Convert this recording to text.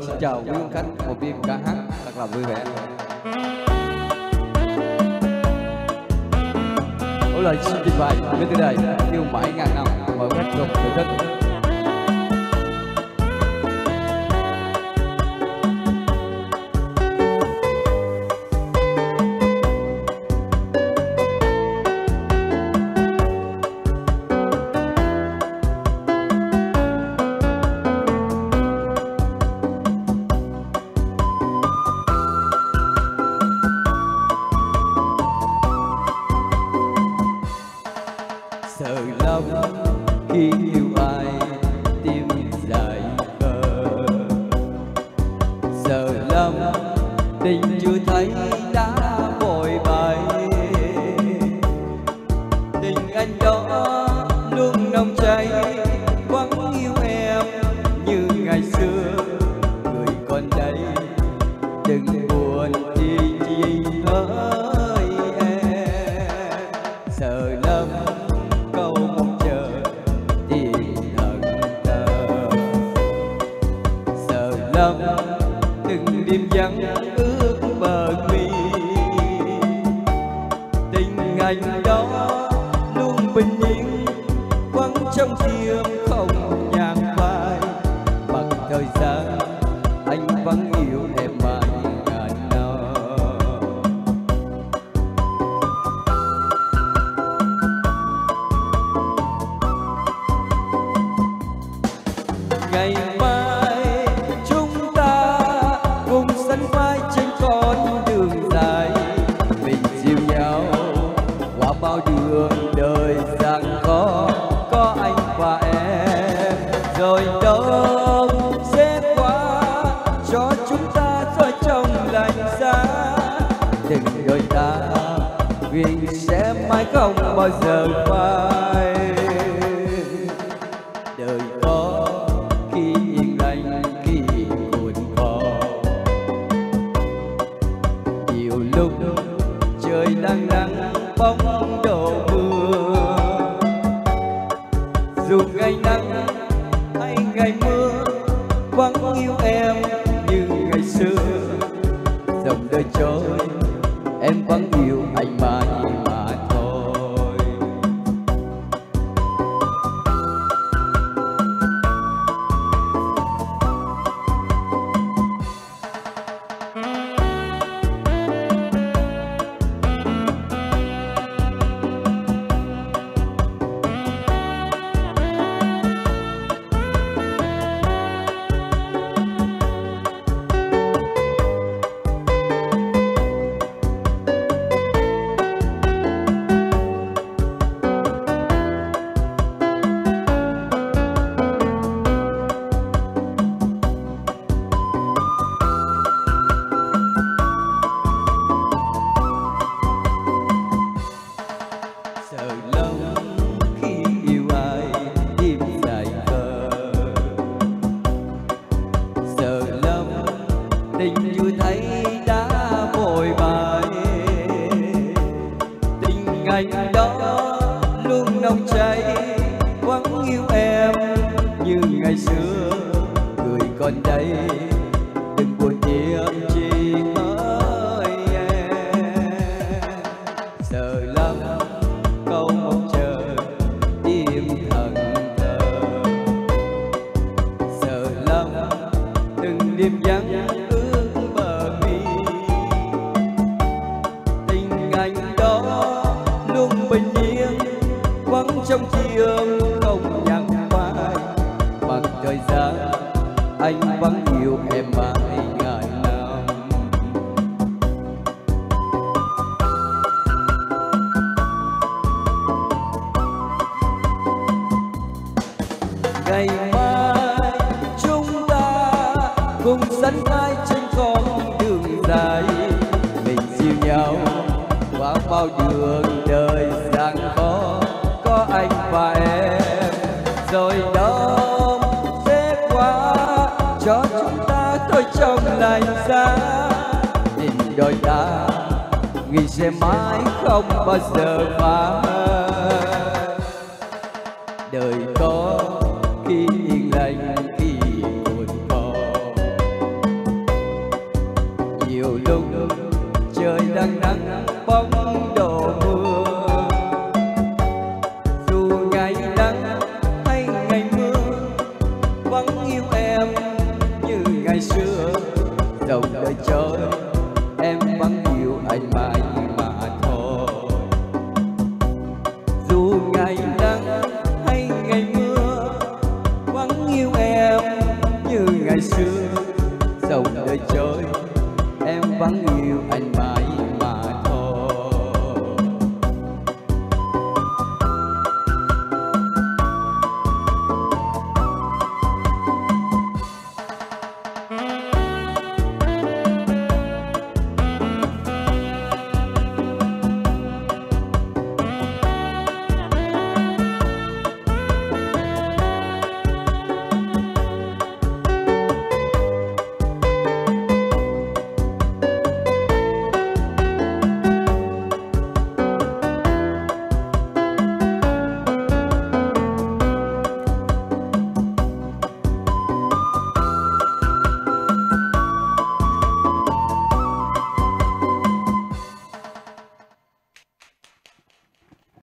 Xin chào quý khách, một đêm ca hát thật là vui vẻ. Mỗi lời xin trình bày với tiêu đề yêu mãi ngàn năm mọi khách cùng thưởng thức. Chưa thấy đã vội bay tình anh đó luôn nồng cháy vẫn yêu em như ngày xưa. Người còn đây, đừng buồn đi chi hỡi em. Sợ lắm, câu mong chờ tìm thần tờ sợ lắm, từng đêm vắng ước ninh bình quăng trong tim không nhàn phai bằng thời gian Tình sẽ mãi không bao giờ phai. Đời có khi yên lành, khi buồn khó. Nhiều lúc trời đang nắng bóng đổ mưa. Dù ngày nắng hay ngày mưa, vẫn yêu em như ngày xưa. Dòng đời trôi, em vẫn luôn cháy vẫn yêu em như ngày xưa. Người còn đây đừng buồn tiếc chi ơi em. Sợ lắm, câu mong chờ tim thần thờ. Sợ lắm, từng đêm vắng thời gian, anh vẫn yêu em mãi ngàn năm ngày mai chúng ta cùng sánh tay trên con đường dài, mình yêu nhau qua bao đường đôi ta. Nghĩ sẽ mãi không bao giờ phai như